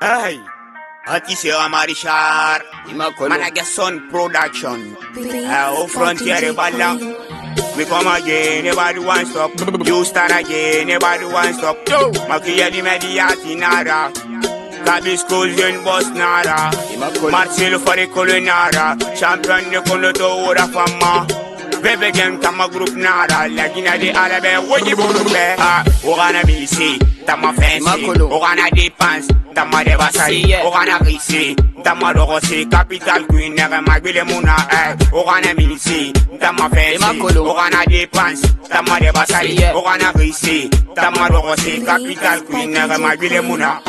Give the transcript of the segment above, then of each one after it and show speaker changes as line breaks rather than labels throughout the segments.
Hey, Ati Sera Marichard,
Imakolo.
Managasson Production. Uh, Frontier Bala. We come again, nobody wants stop. You start again, nobody wants stop. Makia di Mediati Nara. Gabi schools in Boss Nara.
Imakolo.
Marcelo Fare Colonara. Champion de Coloto Ora Fama. Bebe gen tama group nara Lagina de arabe Woji burube Ah, Ogana bisi Tama fancy
Imakolo.
Ogana dépense. Tama de basari
Si, yeah.
Ogana risi Tama dogosi Capital Queen Nere magbile muna Eh Ogana milisi Tama fancy
Imakolo.
Ogana dépense. Tama de basari
Si, yeah.
Ogana risi Tama dogosi Capital Queen Nere magbile muna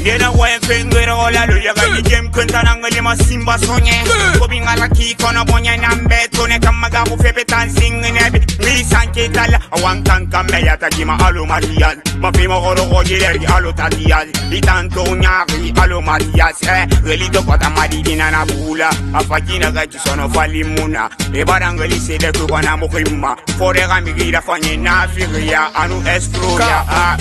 Ndena waye fengwera ola lo yaga ni jem kwenta nangali masimba sonye Kobi ngala ki kono bonya nambe tone kamaga ku fepe tansing kan kambe yata kima alo marian Ma fimo goro gojileri alo tatias Itanto nyari alo marias Eh? Relito kota madidina na bula. Afakina gachi sono fali muna E barangali sede kukona mukhimma Fore gamigira fanye na figia anu escroya Ah,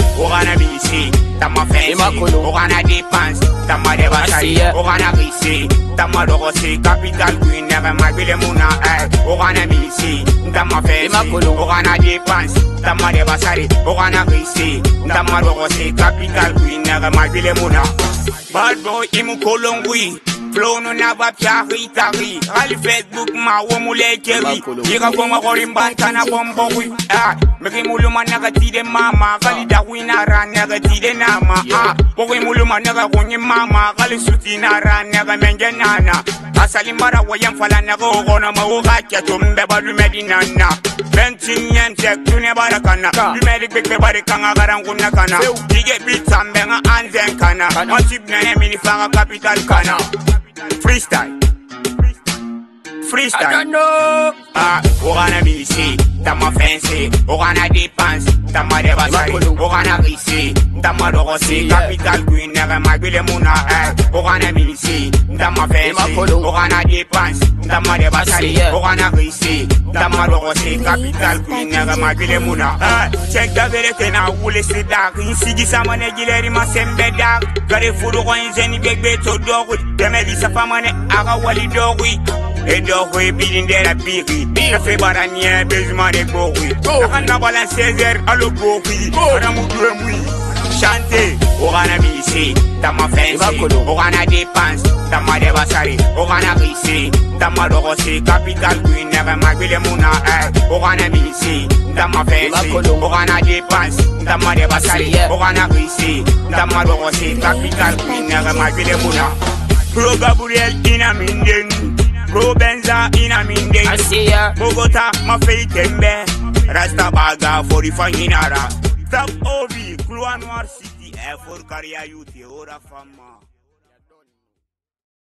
Tama fancy.
Imakolo.
Ogana dépense Tama de basari
Merci, yeah.
Ogana risi Tama dogosi Capital Queen Nere magbile muna Eh Ogana milisi Tama fancy.
Imakolo.
Ogana dépense Tama de basari Ogana risi Tama dogosi Capital Queen Nere magbile muna Bad boy imu kolongwi flow no nava pyari tari. Rali facebook ma wo mulekeri yira koma gore mbatana bombogwi mege muluma naga tile mama. Gali dagwina ra naga tile nama. Bogwe muluma naga gonye mama. Gali sutina ra naga menge nana. Asali mara wayan fala naga ogona mawo gakya tumbe balumedi nana. Bentin yentek tune bara kana. Lumedi gbegbe bari kanga garanguna kana. Dige bitsambe nga anzen kana. Masib nene mini faga capital kana. Freestyle.
I
Freestyle.
don't know.
Ah, ogana milisi, tama fancy, ogana dépense, tama de basari,
Imakolo.
ogana risi, tama dogosi,
Yeah.
capital queen, nere magbile muna, eh, ogana milisi, tama fancy,
Imakolo.
ogana dépense, tama de basari,
yeah.
ogana risi, tama dogosi, capital queen, nere magbile muna, eh, check the verite na wule si dak, insigi samane gileri masembe dak, gare fudu kwa inzeni begbe to dogwi, deme bisa famane aga wali dogwi, E dɔgɔ ye bilindɛra biri. Ka fe bara ɲɛ bezuma de gbogui a ka nabala 16 alo gbogui adamu due mui. Chante o kana bise tama fɛnse o kana dépense tama de basari. O kana rise tama dɔgɔse capital queen nɛgɛ magbele mun na ɛ o kana bise tama fɛnse o kana dépense tama
Yeah.
o kana rise tama dɔgɔse capital queen nɛgɛ magbele mun na Pro Gabriel ina Pro Benza ina minden
I see ya.
Bogota mafei tembe. Rasta baga for the hinara Top Obi Clua Noir City for Caria Youth Ora Fama